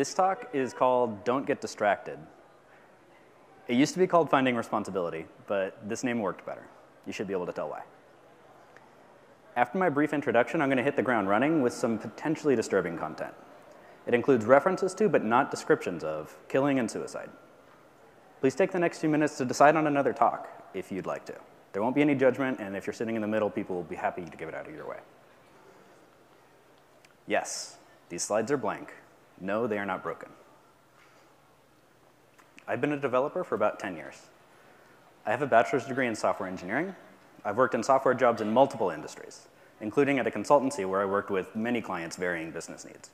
This talk is called Don't Get Distracted. It used to be called Finding Responsibility, but this name worked better. You should be able to tell why. After my brief introduction, I'm going to hit the ground running with some potentially disturbing content. It includes references to, but not descriptions of, killing and suicide. Please take the next few minutes to decide on another talk if you'd like to. There won't be any judgment, and if you're sitting in the middle, people will be happy to give it out of your way. Yes, these slides are blank. No, they are not broken. I've been a developer for about 10 years. I have a bachelor's degree in software engineering. I've worked in software jobs in multiple industries, including at a consultancy where I worked with many clients' varying business needs.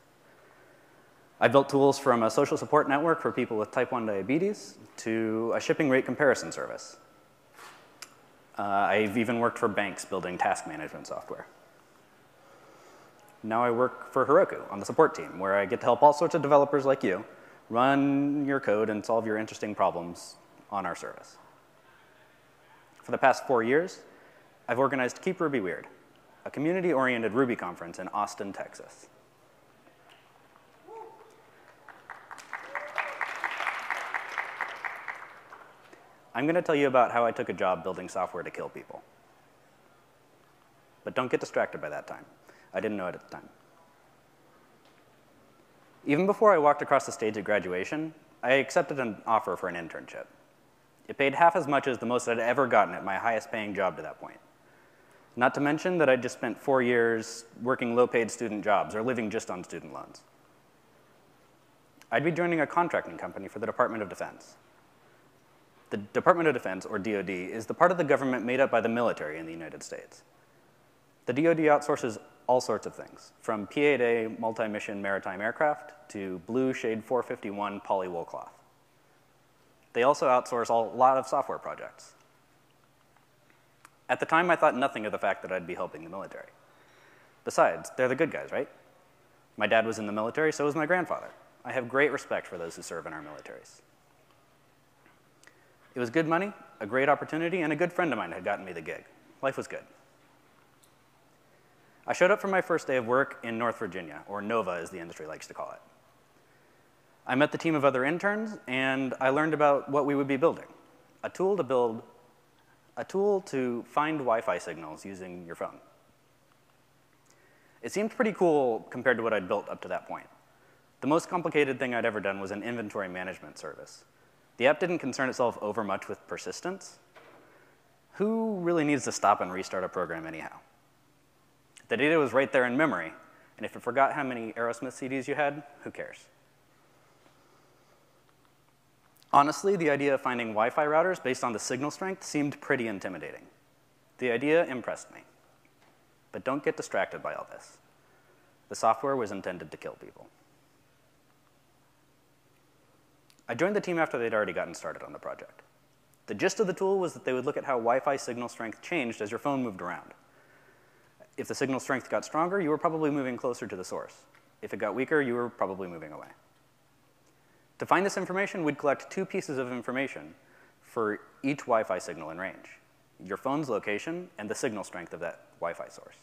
I built tools from a social support network for people with type 1 diabetes to a shipping rate comparison service. Uh, I've even worked for banks building task management software. Now I work for Heroku on the support team, where I get to help all sorts of developers like you run your code and solve your interesting problems on our service. For the past four years, I've organized Keep Ruby Weird, a community-oriented Ruby conference in Austin, Texas. I'm going to tell you about how I took a job building software to kill people. But don't get distracted by that time. I didn't know it at the time. Even before I walked across the stage at graduation, I accepted an offer for an internship. It paid half as much as the most I'd ever gotten at my highest paying job to that point. Not to mention that I'd just spent four years working low paid student jobs or living just on student loans. I'd be joining a contracting company for the Department of Defense. The Department of Defense, or DoD, is the part of the government made up by the military in the United States. The DoD outsources all sorts of things, from P-8A multi-mission maritime aircraft to Blue Shade 451 polywool cloth. They also outsource a lot of software projects. At the time, I thought nothing of the fact that I'd be helping the military. Besides, they're the good guys, right? My dad was in the military, so was my grandfather. I have great respect for those who serve in our militaries. It was good money, a great opportunity, and a good friend of mine had gotten me the gig. Life was good. I showed up for my first day of work in North Virginia, or NOVA as the industry likes to call it. I met the team of other interns, and I learned about what we would be building, a tool to build, a tool to find Wi-Fi signals using your phone. It seemed pretty cool compared to what I'd built up to that point. The most complicated thing I'd ever done was an inventory management service. The app didn't concern itself over much with persistence. Who really needs to stop and restart a program anyhow? The data was right there in memory, and if it forgot how many Aerosmith CDs you had, who cares? Honestly, the idea of finding Wi-Fi routers based on the signal strength seemed pretty intimidating. The idea impressed me. But don't get distracted by all this. The software was intended to kill people. I joined the team after they'd already gotten started on the project. The gist of the tool was that they would look at how Wi-Fi signal strength changed as your phone moved around. If the signal strength got stronger, you were probably moving closer to the source. If it got weaker, you were probably moving away. To find this information, we'd collect two pieces of information for each Wi-Fi signal in range, your phone's location and the signal strength of that Wi-Fi source.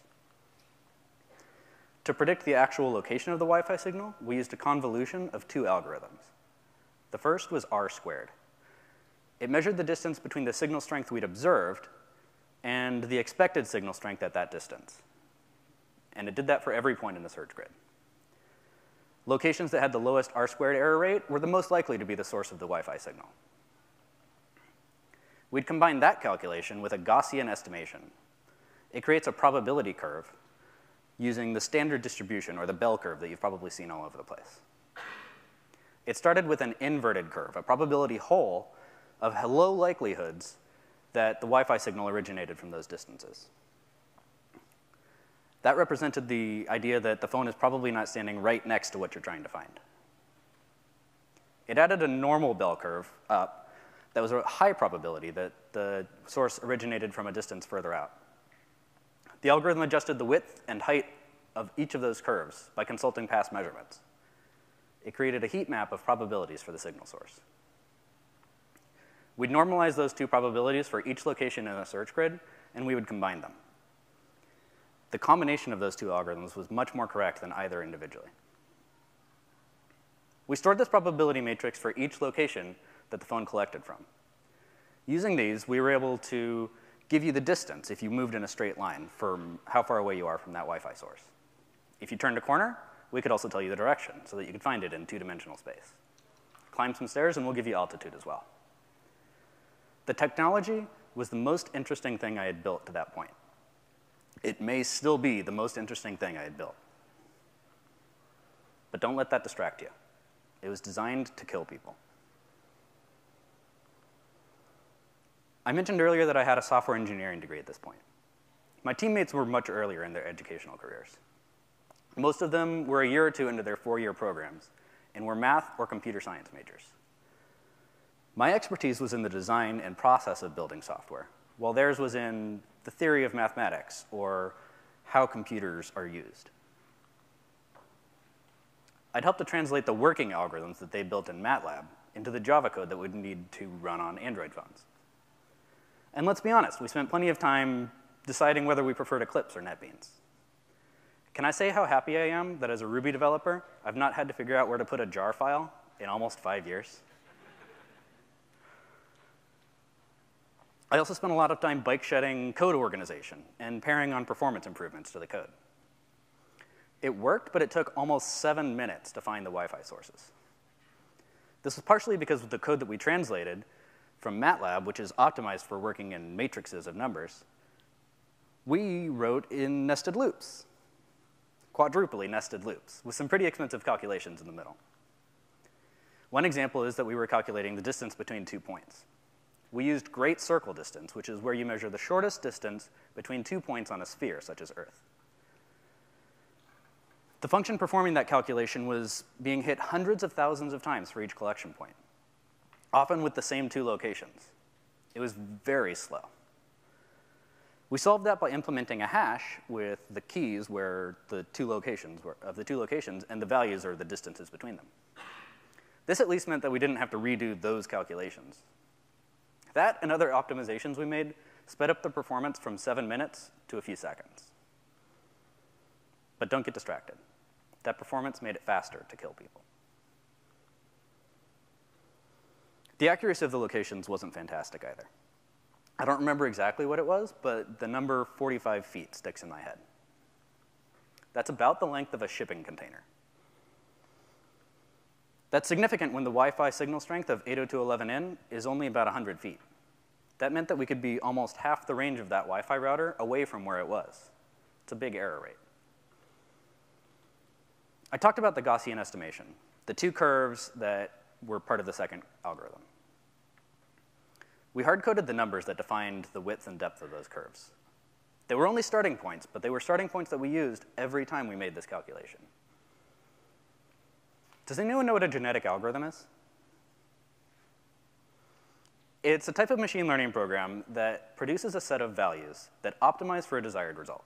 To predict the actual location of the Wi-Fi signal, we used a convolution of two algorithms. The first was R squared. It measured the distance between the signal strength we'd observed and the expected signal strength at that distance. And it did that for every point in the search grid. Locations that had the lowest R squared error rate were the most likely to be the source of the Wi-Fi signal. We'd combine that calculation with a Gaussian estimation. It creates a probability curve using the standard distribution, or the bell curve that you've probably seen all over the place. It started with an inverted curve, a probability hole of low likelihoods that the Wi-Fi signal originated from those distances. That represented the idea that the phone is probably not standing right next to what you're trying to find. It added a normal bell curve up that was a high probability that the source originated from a distance further out. The algorithm adjusted the width and height of each of those curves by consulting past measurements it created a heat map of probabilities for the signal source. We'd normalize those two probabilities for each location in a search grid, and we would combine them. The combination of those two algorithms was much more correct than either individually. We stored this probability matrix for each location that the phone collected from. Using these, we were able to give you the distance if you moved in a straight line from how far away you are from that Wi-Fi source. If you turned a corner, we could also tell you the direction so that you could find it in two-dimensional space. Climb some stairs and we'll give you altitude as well. The technology was the most interesting thing I had built to that point. It may still be the most interesting thing I had built. But don't let that distract you. It was designed to kill people. I mentioned earlier that I had a software engineering degree at this point. My teammates were much earlier in their educational careers. Most of them were a year or two into their four-year programs and were math or computer science majors. My expertise was in the design and process of building software, while theirs was in the theory of mathematics or how computers are used. I'd help to translate the working algorithms that they built in MATLAB into the Java code that would need to run on Android phones. And let's be honest, we spent plenty of time deciding whether we preferred Eclipse or NetBeans. Can I say how happy I am that as a Ruby developer, I've not had to figure out where to put a jar file in almost five years? I also spent a lot of time bike shedding code organization and pairing on performance improvements to the code. It worked, but it took almost seven minutes to find the Wi-Fi sources. This was partially because of the code that we translated from MATLAB, which is optimized for working in matrices of numbers, we wrote in nested loops, quadruply nested loops, with some pretty expensive calculations in the middle. One example is that we were calculating the distance between two points. We used great circle distance, which is where you measure the shortest distance between two points on a sphere, such as Earth. The function performing that calculation was being hit hundreds of thousands of times for each collection point often with the same two locations. It was very slow. We solved that by implementing a hash with the keys where the two locations were, of the two locations and the values or the distances between them. This at least meant that we didn't have to redo those calculations. That and other optimizations we made sped up the performance from seven minutes to a few seconds. But don't get distracted. That performance made it faster to kill people. The accuracy of the locations wasn't fantastic either. I don't remember exactly what it was, but the number 45 feet sticks in my head. That's about the length of a shipping container. That's significant when the Wi-Fi signal strength of 802.11n is only about 100 feet. That meant that we could be almost half the range of that Wi-Fi router away from where it was. It's a big error rate. I talked about the Gaussian estimation, the two curves that were part of the second algorithm. We hard-coded the numbers that defined the width and depth of those curves. They were only starting points, but they were starting points that we used every time we made this calculation. Does anyone know what a genetic algorithm is? It's a type of machine learning program that produces a set of values that optimize for a desired result.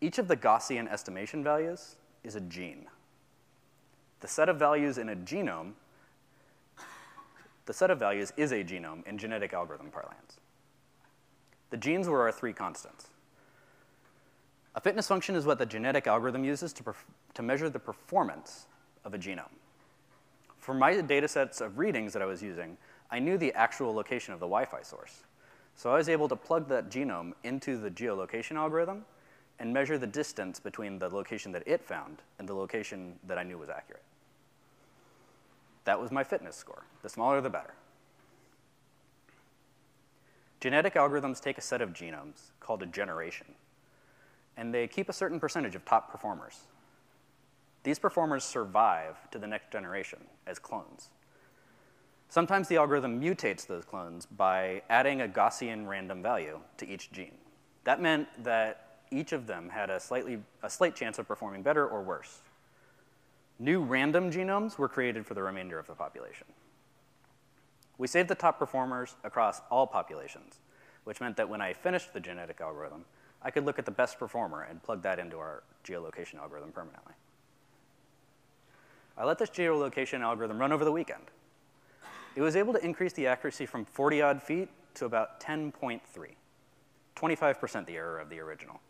Each of the Gaussian estimation values is a gene. The set of values in a genome, the set of values is a genome in genetic algorithm parlance. The genes were our three constants. A fitness function is what the genetic algorithm uses to, to measure the performance of a genome. For my data sets of readings that I was using, I knew the actual location of the Wi-Fi source. So I was able to plug that genome into the geolocation algorithm and measure the distance between the location that it found and the location that I knew was accurate. That was my fitness score. The smaller, the better. Genetic algorithms take a set of genomes called a generation, and they keep a certain percentage of top performers. These performers survive to the next generation as clones. Sometimes the algorithm mutates those clones by adding a Gaussian random value to each gene. That meant that each of them had a, slightly, a slight chance of performing better or worse. New random genomes were created for the remainder of the population. We saved the top performers across all populations, which meant that when I finished the genetic algorithm, I could look at the best performer and plug that into our geolocation algorithm permanently. I let this geolocation algorithm run over the weekend. It was able to increase the accuracy from 40 odd feet to about 10.3, 25% the error of the original.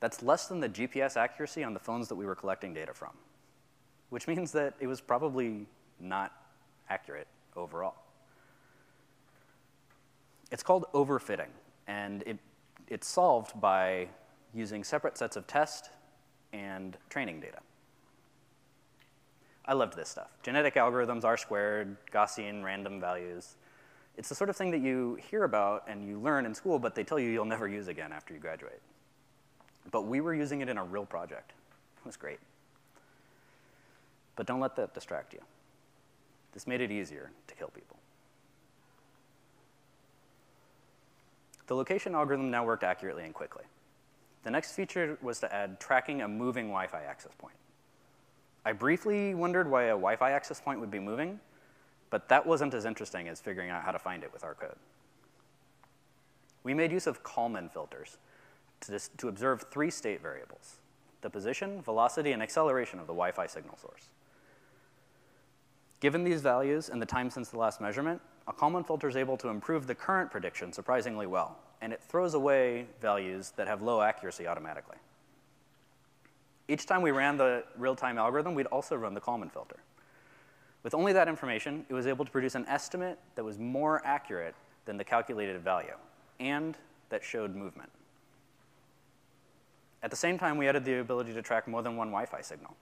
That's less than the GPS accuracy on the phones that we were collecting data from, which means that it was probably not accurate overall. It's called overfitting, and it, it's solved by using separate sets of test and training data. I loved this stuff. Genetic algorithms, R squared, Gaussian random values. It's the sort of thing that you hear about and you learn in school, but they tell you you'll never use again after you graduate. But we were using it in a real project. It was great. But don't let that distract you. This made it easier to kill people. The location algorithm now worked accurately and quickly. The next feature was to add tracking a moving Wi-Fi access point. I briefly wondered why a Wi-Fi access point would be moving, but that wasn't as interesting as figuring out how to find it with our code. We made use of Kalman filters to, to observe three state variables, the position, velocity, and acceleration of the Wi-Fi signal source. Given these values and the time since the last measurement, a Kalman filter is able to improve the current prediction surprisingly well, and it throws away values that have low accuracy automatically. Each time we ran the real-time algorithm, we'd also run the Kalman filter. With only that information, it was able to produce an estimate that was more accurate than the calculated value, and that showed movement. At the same time, we added the ability to track more than one Wi-Fi signal.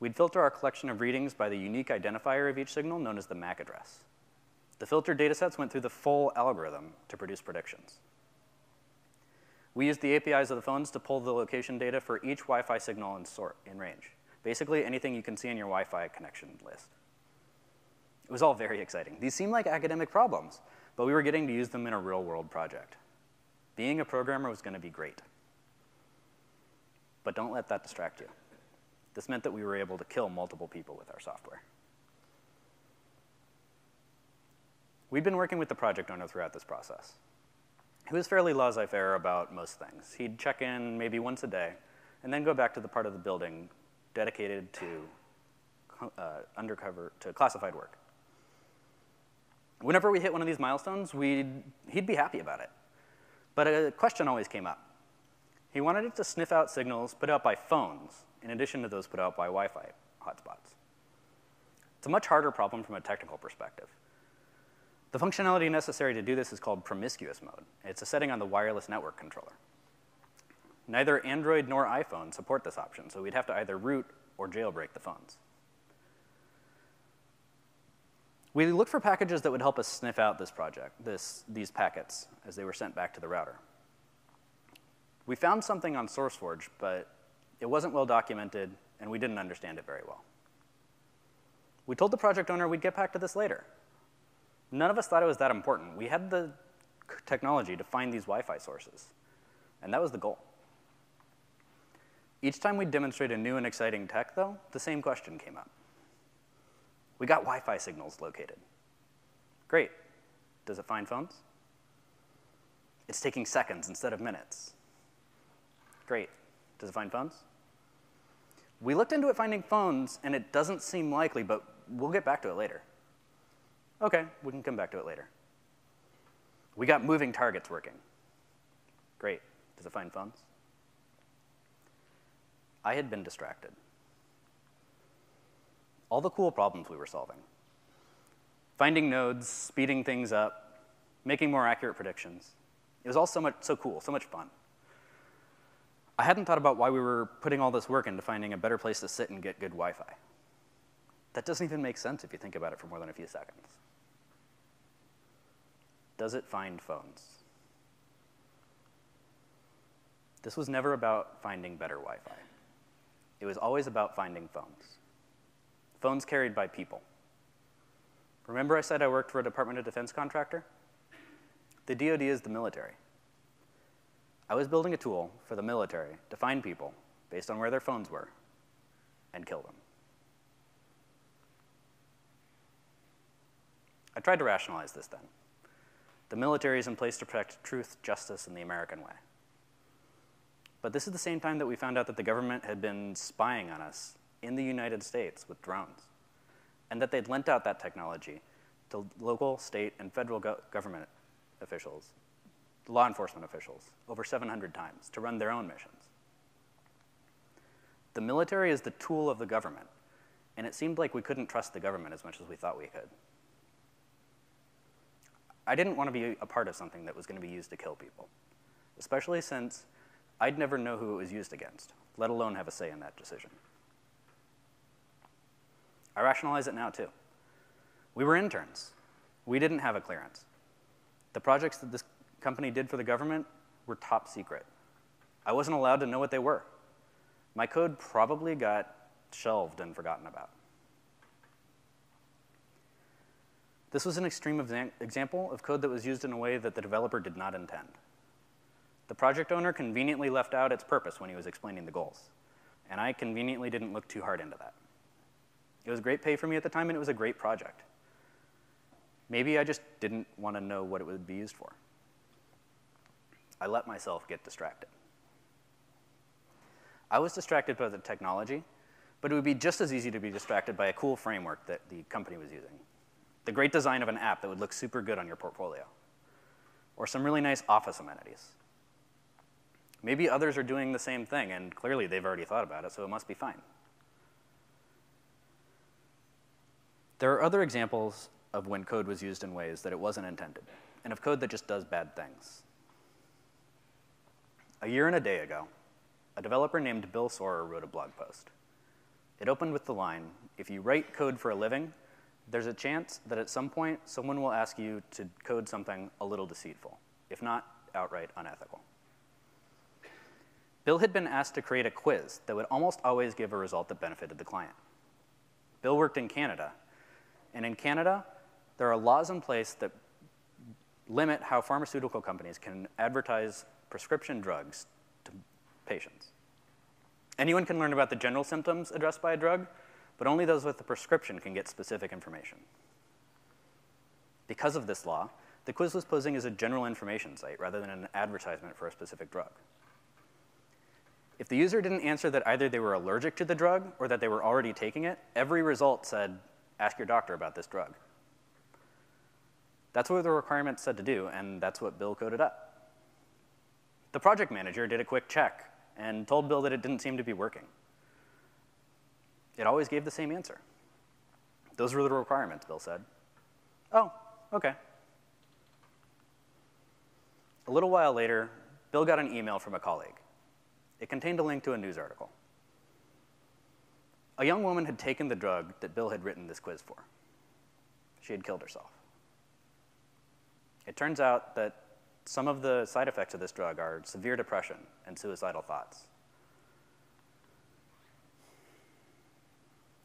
We'd filter our collection of readings by the unique identifier of each signal, known as the MAC address. The filtered datasets went through the full algorithm to produce predictions. We used the APIs of the phones to pull the location data for each Wi-Fi signal in, sort, in range. Basically, anything you can see in your Wi-Fi connection list. It was all very exciting. These seem like academic problems, but we were getting to use them in a real-world project. Being a programmer was going to be great. But don't let that distract you. This meant that we were able to kill multiple people with our software. We'd been working with the project owner throughout this process. He was fairly laissez-faire about most things. He'd check in maybe once a day, and then go back to the part of the building dedicated to uh, undercover, to classified work. Whenever we hit one of these milestones, we'd, he'd be happy about it. But a question always came up. He wanted it to sniff out signals put out by phones, in addition to those put out by Wi-Fi hotspots. It's a much harder problem from a technical perspective. The functionality necessary to do this is called promiscuous mode. It's a setting on the wireless network controller. Neither Android nor iPhone support this option, so we'd have to either root or jailbreak the phones. We looked for packages that would help us sniff out this project, this, these packets, as they were sent back to the router. We found something on SourceForge, but it wasn't well documented, and we didn't understand it very well. We told the project owner we'd get back to this later, None of us thought it was that important. We had the technology to find these Wi-Fi sources, and that was the goal. Each time we'd demonstrate a new and exciting tech, though, the same question came up. We got Wi-Fi signals located. Great. Does it find phones? It's taking seconds instead of minutes. Great. Does it find phones? We looked into it finding phones, and it doesn't seem likely, but we'll get back to it later. Okay, we can come back to it later. We got moving targets working. Great. Does it find phones? I had been distracted. All the cool problems we were solving. Finding nodes, speeding things up, making more accurate predictions. It was all so much so cool, so much fun. I hadn't thought about why we were putting all this work into finding a better place to sit and get good Wi-Fi. That doesn't even make sense if you think about it for more than a few seconds. Does it find phones? This was never about finding better Wi Fi. It was always about finding phones. Phones carried by people. Remember, I said I worked for a Department of Defense contractor? The DoD is the military. I was building a tool for the military to find people based on where their phones were and kill them. I tried to rationalize this then. The military is in place to protect truth, justice, and the American way. But this is the same time that we found out that the government had been spying on us in the United States with drones, and that they'd lent out that technology to local, state, and federal go government officials law enforcement officials over 700 times to run their own missions. The military is the tool of the government, and it seemed like we couldn't trust the government as much as we thought we could. I didn't want to be a part of something that was going to be used to kill people, especially since I'd never know who it was used against, let alone have a say in that decision. I rationalize it now too. We were interns. We didn't have a clearance. The projects that this company did for the government were top secret. I wasn't allowed to know what they were. My code probably got shelved and forgotten about. This was an extreme example of code that was used in a way that the developer did not intend. The project owner conveniently left out its purpose when he was explaining the goals, and I conveniently didn't look too hard into that. It was great pay for me at the time, and it was a great project. Maybe I just didn't want to know what it would be used for. I let myself get distracted. I was distracted by the technology, but it would be just as easy to be distracted by a cool framework that the company was using. The great design of an app that would look super good on your portfolio. Or some really nice office amenities. Maybe others are doing the same thing, and clearly they've already thought about it, so it must be fine. There are other examples of when code was used in ways that it wasn't intended, and of code that just does bad things. A year and a day ago, a developer named Bill Sourour wrote a blog post. It opened with the line, if you write code for a living, there's a chance that at some point someone will ask you to code something a little deceitful, if not outright unethical. Bill had been asked to create a quiz that would almost always give a result that benefited the client. Bill worked in Canada, and in Canada, there are laws in place that limit how pharmaceutical companies can advertise prescription drugs to patients. Anyone can learn about the general symptoms addressed by a drug, but only those with a prescription can get specific information. Because of this law, the quiz was posing as a general information site rather than an advertisement for a specific drug. If the user didn't answer that either they were allergic to the drug or that they were already taking it, every result said, ask your doctor about this drug. That's what the requirement said to do, and that's what Bill coded up. The project manager did a quick check and told Bill that it didn't seem to be working. It always gave the same answer. Those were the requirements, Bill said. Oh, okay. A little while later, Bill got an email from a colleague. It contained a link to a news article. A young woman had taken the drug that Bill had written this quiz for. She had killed herself. It turns out that some of the side effects of this drug are severe depression and suicidal thoughts.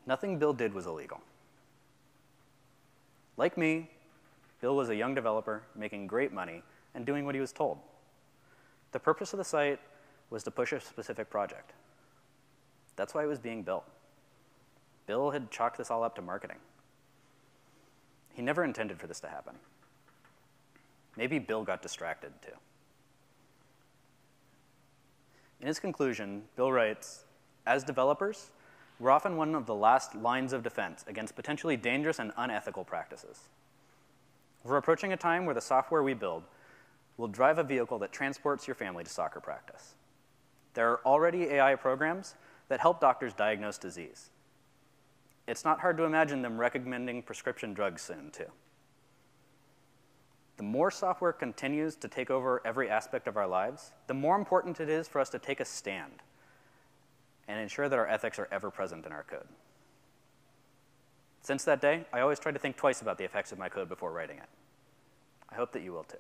Nothing Bill did was illegal. Like me, Bill was a young developer making great money and doing what he was told. The purpose of the site was to push a specific project. That's why it was being built. Bill had chalked this all up to marketing. He never intended for this to happen. Maybe Bill got distracted too. In his conclusion, Bill writes As developers, we're often one of the last lines of defense against potentially dangerous and unethical practices. We're approaching a time where the software we build will drive a vehicle that transports your family to soccer practice. There are already AI programs that help doctors diagnose disease. It's not hard to imagine them recommending prescription drugs soon, too. The more software continues to take over every aspect of our lives, the more important it is for us to take a stand and ensure that our ethics are ever present in our code. Since that day, I always try to think twice about the effects of my code before writing it. I hope that you will too.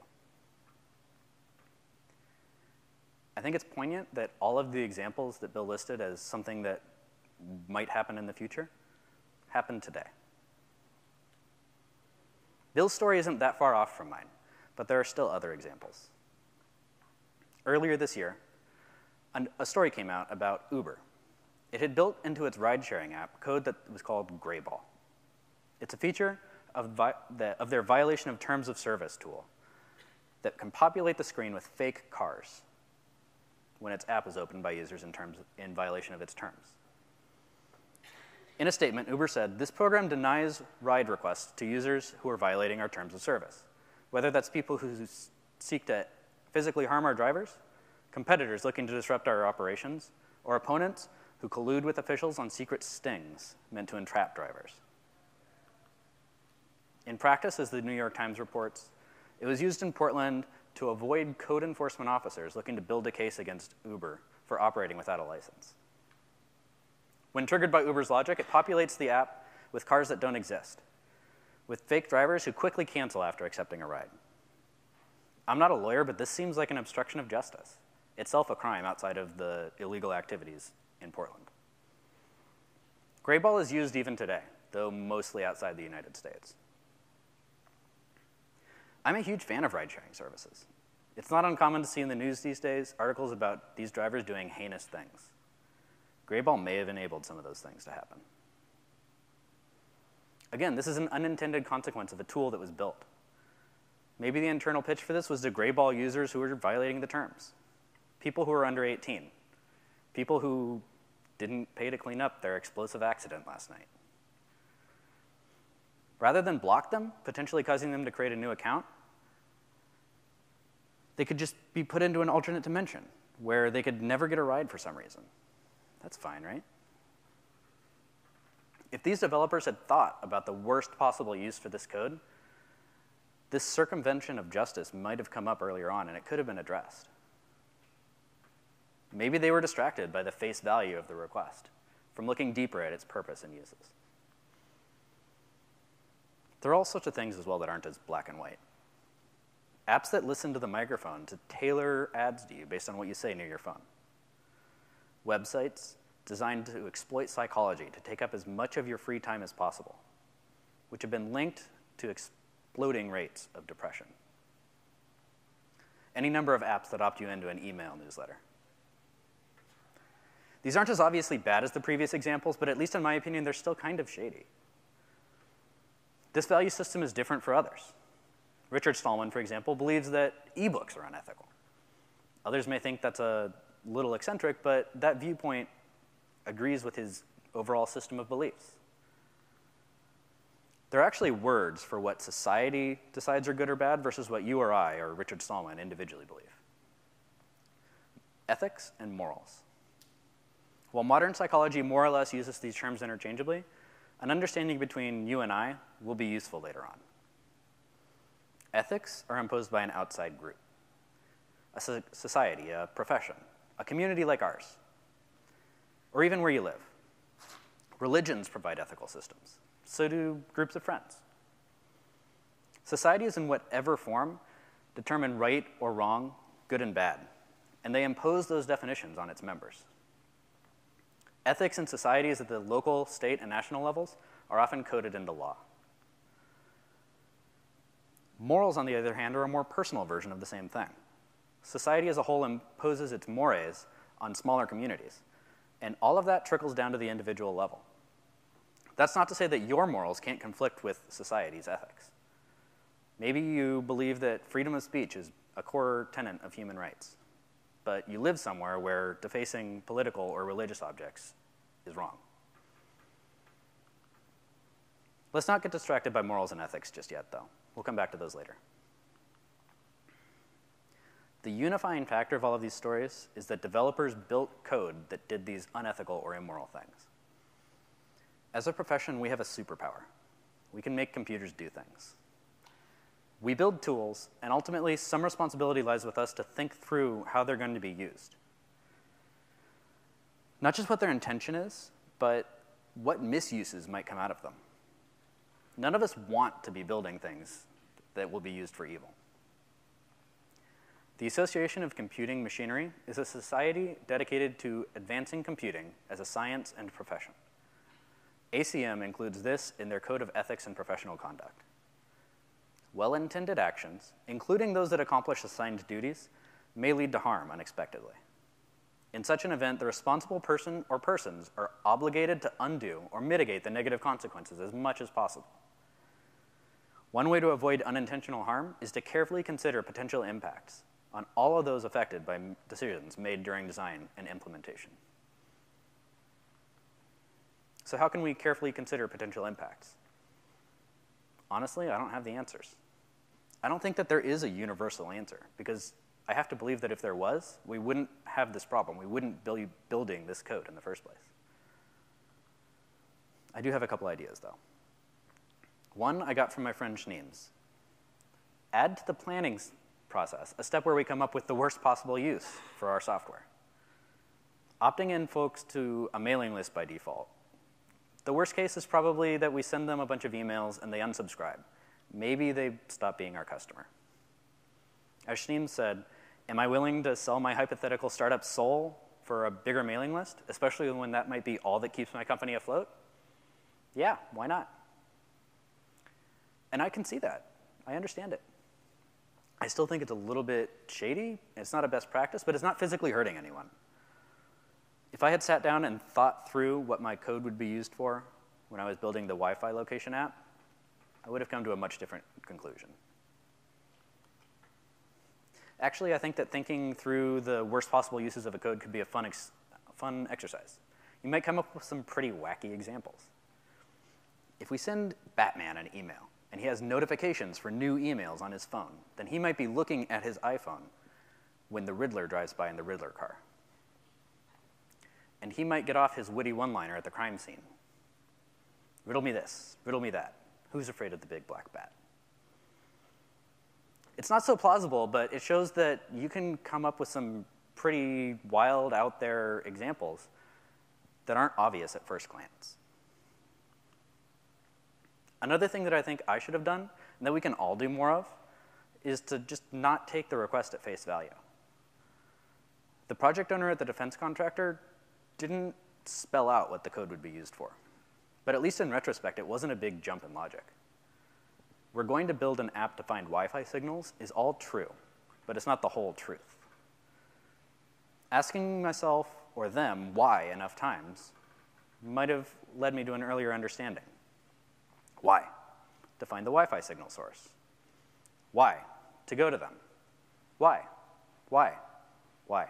I think it's poignant that all of the examples that Bill listed as something that might happen in the future happened today. Bill's story isn't that far off from mine, but there are still other examples. Earlier this year, a story came out about Uber, it had built into its ride sharing app code that was called Greyball. It's a feature of, the, of their violation of terms of service tool that can populate the screen with fake cars when its app is opened by users in, terms, in violation of its terms. In a statement, Uber said, this program denies ride requests to users who are violating our terms of service, whether that's people who seek to physically harm our drivers, competitors looking to disrupt our operations, or opponents who collude with officials on secret stings meant to entrap drivers. In practice, as the New York Times reports, it was used in Portland to avoid code enforcement officers looking to build a case against Uber for operating without a license. When triggered by Uber's logic, it populates the app with cars that don't exist, with fake drivers who quickly cancel after accepting a ride. I'm not a lawyer, but this seems like an obstruction of justice, itself a crime outside of the illegal activities in Portland. Greyball is used even today, though mostly outside the United States. I'm a huge fan of ride sharing services. It's not uncommon to see in the news these days articles about these drivers doing heinous things. Greyball may have enabled some of those things to happen. Again, this is an unintended consequence of a tool that was built. Maybe the internal pitch for this was to Greyball users who were violating the terms. People who were under 18. People who didn't pay to clean up their explosive accident last night. Rather than block them, potentially causing them to create a new account, they could just be put into an alternate dimension where they could never get a ride for some reason. That's fine, right? If these developers had thought about the worst possible use for this code, this circumvention of justice might have come up earlier on and it could have been addressed. Maybe they were distracted by the face value of the request from looking deeper at its purpose and uses. There are all sorts of things as well that aren't as black and white. Apps that listen to the microphone to tailor ads to you based on what you say near your phone. Websites designed to exploit psychology to take up as much of your free time as possible, which have been linked to exploding rates of depression. Any number of apps that opt you into an email newsletter. These aren't as obviously bad as the previous examples, but at least in my opinion, they're still kind of shady. This value system is different for others. Richard Stallman, for example, believes that ebooks are unethical. Others may think that's a little eccentric, but that viewpoint agrees with his overall system of beliefs. There are actually words for what society decides are good or bad versus what you or I or Richard Stallman individually believe ethics and morals. While modern psychology more or less uses these terms interchangeably, an understanding between you and I will be useful later on. Ethics are imposed by an outside group, a society, a profession, a community like ours, or even where you live. Religions provide ethical systems, so do groups of friends. Societies, in whatever form, determine right or wrong, good and bad, and they impose those definitions on its members. Ethics in societies at the local, state, and national levels are often coded into law. Morals, on the other hand, are a more personal version of the same thing. Society as a whole imposes its mores on smaller communities, and all of that trickles down to the individual level. That's not to say that your morals can't conflict with society's ethics. Maybe you believe that freedom of speech is a core tenet of human rights, but you live somewhere where defacing political or religious objects is wrong. Let's not get distracted by morals and ethics just yet, though. We'll come back to those later. The unifying factor of all of these stories is that developers built code that did these unethical or immoral things. As a profession, we have a superpower. We can make computers do things. We build tools, and ultimately, some responsibility lies with us to think through how they're going to be used. Not just what their intention is, but what misuses might come out of them. None of us want to be building things that will be used for evil. The Association of Computing Machinery is a society dedicated to advancing computing as a science and profession. ACM includes this in their code of ethics and professional conduct. Well intended actions, including those that accomplish assigned duties, may lead to harm unexpectedly. In such an event, the responsible person or persons are obligated to undo or mitigate the negative consequences as much as possible. One way to avoid unintentional harm is to carefully consider potential impacts on all of those affected by decisions made during design and implementation. So, how can we carefully consider potential impacts? Honestly, I don't have the answers. I don't think that there is a universal answer because I have to believe that if there was, we wouldn't have this problem. We wouldn't be building this code in the first place. I do have a couple ideas, though. One I got from my friend Schneems. Add to the planning process a step where we come up with the worst possible use for our software. Opting in folks to a mailing list by default. The worst case is probably that we send them a bunch of emails and they unsubscribe. Maybe they stop being our customer. As Schneems said, am I willing to sell my hypothetical startup soul for a bigger mailing list, especially when that might be all that keeps my company afloat? Yeah, why not? And I can see that. I understand it. I still think it's a little bit shady. It's not a best practice, but it's not physically hurting anyone. If I had sat down and thought through what my code would be used for when I was building the Wi Fi location app, I would have come to a much different conclusion. Actually, I think that thinking through the worst possible uses of a code could be a fun, ex fun exercise. You might come up with some pretty wacky examples. If we send Batman an email, and he has notifications for new emails on his phone, then he might be looking at his iPhone when the Riddler drives by in the Riddler car. And he might get off his witty one liner at the crime scene Riddle me this, riddle me that. Who's afraid of the big black bat? It's not so plausible, but it shows that you can come up with some pretty wild, out there examples that aren't obvious at first glance. Another thing that I think I should have done, and that we can all do more of, is to just not take the request at face value. The project owner at the defense contractor didn't spell out what the code would be used for. But at least in retrospect, it wasn't a big jump in logic. We're going to build an app to find Wi-Fi signals is all true, but it's not the whole truth. Asking myself or them why enough times might have led me to an earlier understanding. Why? To find the Wi-Fi signal source. Why? To go to them. Why? Why? Why?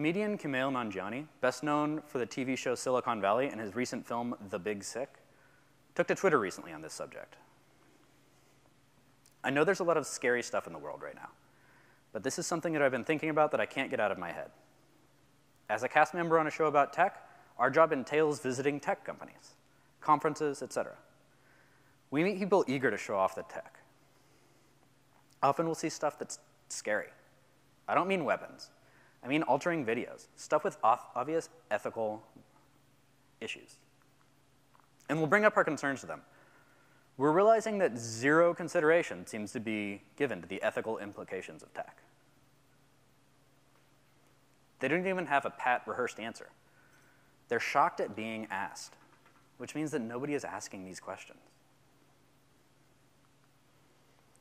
Comedian Kumail Nanjiani, best known for the TV show Silicon Valley and his recent film The Big Sick, took to Twitter recently on this subject. I know there's a lot of scary stuff in the world right now, but this is something that I've been thinking about that I can't get out of my head. As a cast member on a show about tech, our job entails visiting tech companies, conferences, etc. We meet people eager to show off the tech. Often we'll see stuff that's scary. I don't mean weapons. I mean altering videos, stuff with obvious ethical issues. And we'll bring up our concerns to them. We're realizing that zero consideration seems to be given to the ethical implications of tech. They don't even have a pat rehearsed answer. They're shocked at being asked, which means that nobody is asking these questions.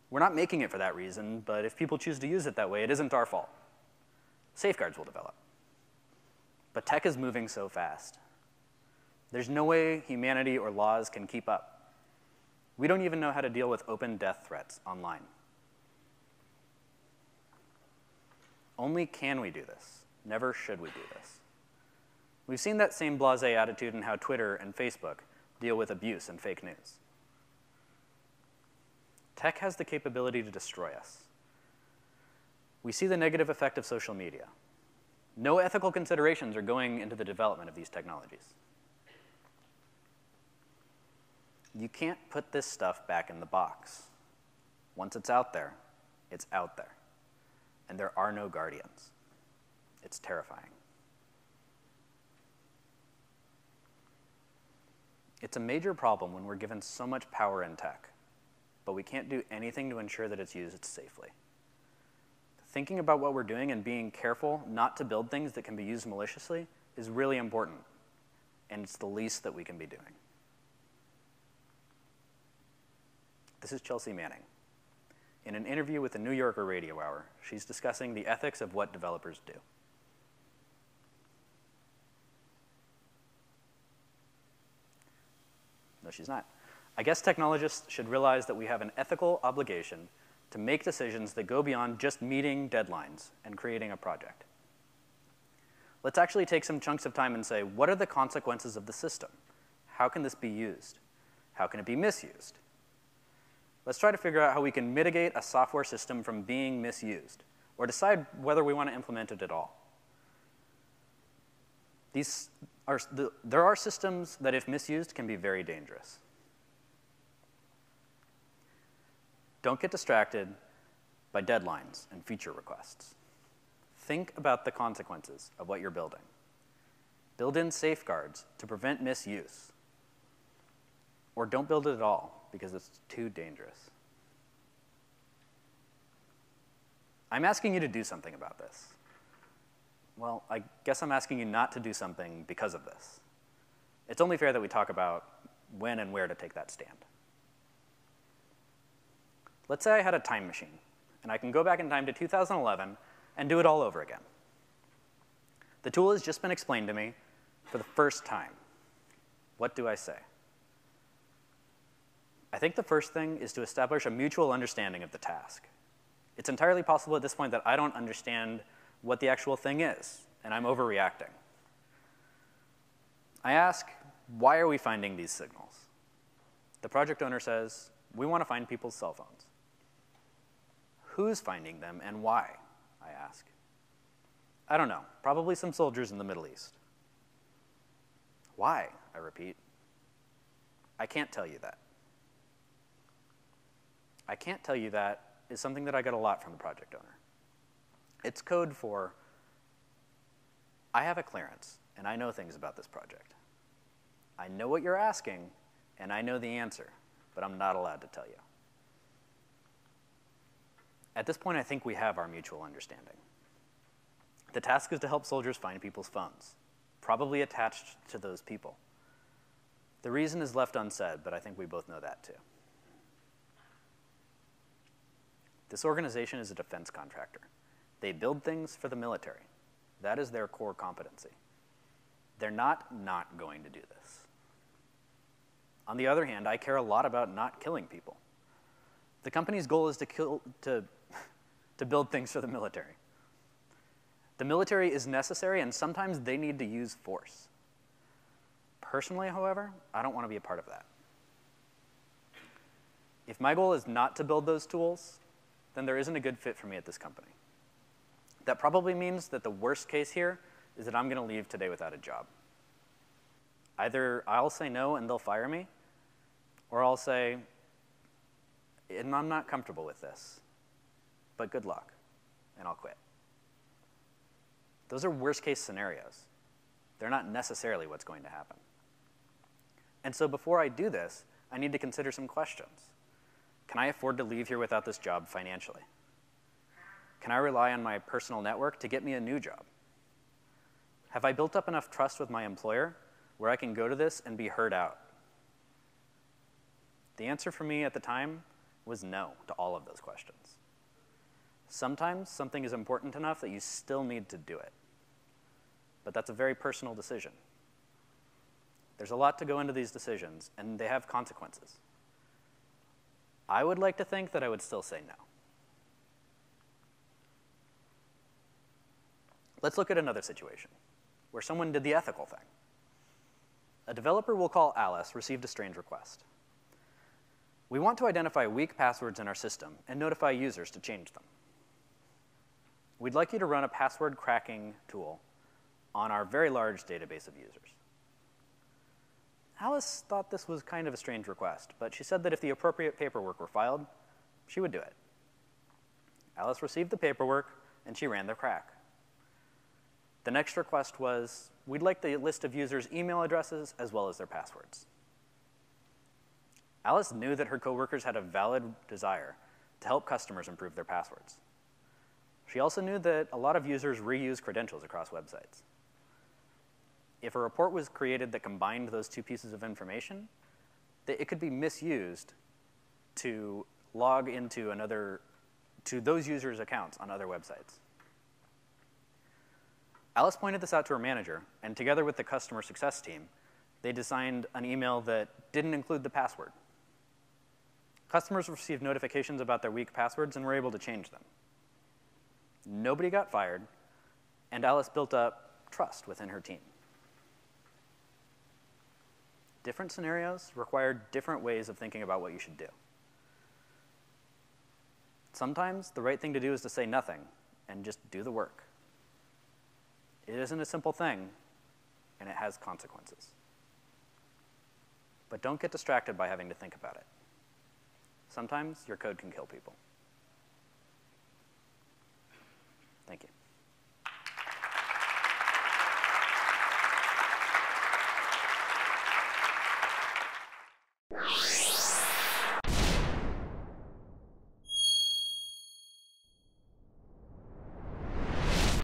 We're not making it for that reason, but if people choose to use it that way, it isn't our fault. Safeguards will develop. But tech is moving so fast. There's no way humanity or laws can keep up. We don't even know how to deal with open death threats online. Only can we do this. Never should we do this. We've seen that same blase attitude in how Twitter and Facebook deal with abuse and fake news. Tech has the capability to destroy us. We see the negative effect of social media. No ethical considerations are going into the development of these technologies. You can't put this stuff back in the box. Once it's out there, it's out there. And there are no guardians. It's terrifying. It's a major problem when we're given so much power in tech, but we can't do anything to ensure that it's used safely. Thinking about what we're doing and being careful not to build things that can be used maliciously is really important, and it's the least that we can be doing. This is Chelsea Manning. In an interview with the New Yorker Radio Hour, she's discussing the ethics of what developers do. No, she's not. I guess technologists should realize that we have an ethical obligation to make decisions that go beyond just meeting deadlines and creating a project. Let's actually take some chunks of time and say, what are the consequences of the system? How can this be used? How can it be misused? let's try to figure out how we can mitigate a software system from being misused, or decide whether we want to implement it at all. These are, the, there are systems that, if misused, can be very dangerous. Don't get distracted by deadlines and feature requests. Think about the consequences of what you're building. Build in safeguards to prevent misuse. Or don't build it at all because it's too dangerous. I'm asking you to do something about this. Well, I guess I'm asking you not to do something because of this. It's only fair that we talk about when and where to take that stand. Let's say I had a time machine, and I can go back in time to 2011 and do it all over again. The tool has just been explained to me for the first time. What do I say? I think the first thing is to establish a mutual understanding of the task. It's entirely possible at this point that I don't understand what the actual thing is, and I'm overreacting. I ask, why are we finding these signals? The project owner says, we want to find people's cell phones. Who's finding them and why? I ask. I don't know, probably some soldiers in the Middle East. Why? I repeat. I can't tell you that. I can't tell you that is something that I get a lot from the project owner. It's code for I have a clearance and I know things about this project. I know what you're asking and I know the answer, but I'm not allowed to tell you. At this point, I think we have our mutual understanding. The task is to help soldiers find people's phones, probably attached to those people. The reason is left unsaid, but I think we both know that too. This organization is a defense contractor. They build things for the military. That is their core competency. They're not not going to do this. On the other hand, I care a lot about not killing people. The company's goal is to, kill, to, to build things for the military. The military is necessary, and sometimes they need to use force. Personally, however, I don't want to be a part of that. If my goal is not to build those tools, then there isn't a good fit for me at this company. That probably means that the worst case here is that I'm going to leave today without a job. Either I'll say no and they'll fire me, or I'll say, and I'm not comfortable with this, but good luck, and I'll quit. Those are worst case scenarios. They're not necessarily what's going to happen. And so before I do this, I need to consider some questions. Can I afford to leave here without this job financially? Can I rely on my personal network to get me a new job? Have I built up enough trust with my employer where I can go to this and be heard out? The answer for me at the time was no to all of those questions. Sometimes something is important enough that you still need to do it. But that's a very personal decision. There's a lot to go into these decisions, and they have consequences. I would like to think that I would still say no. Let's look at another situation where someone did the ethical thing. A developer we'll call Alice received a strange request. We want to identify weak passwords in our system and notify users to change them. We'd like you to run a password cracking tool on our very large database of users. Alice thought this was kind of a strange request, but she said that if the appropriate paperwork were filed, she would do it. Alice received the paperwork, and she ran the crack. The next request was, we'd like the list of users' email addresses as well as their passwords. Alice knew that her coworkers had a valid desire to help customers improve their passwords. She also knew that a lot of users reuse credentials across websites. If a report was created that combined those two pieces of information, that it could be misused to log into another, to those users' accounts on other websites. Alice pointed this out to her manager, and together with the customer success team, they designed an email that didn't include the password. Customers received notifications about their weak passwords and were able to change them. Nobody got fired, and Alice built up trust within her team. Different scenarios require different ways of thinking about what you should do. Sometimes the right thing to do is to say nothing and just do the work. It isn't a simple thing, and it has consequences. But don't get distracted by having to think about it. Sometimes your code can kill people. Thank you.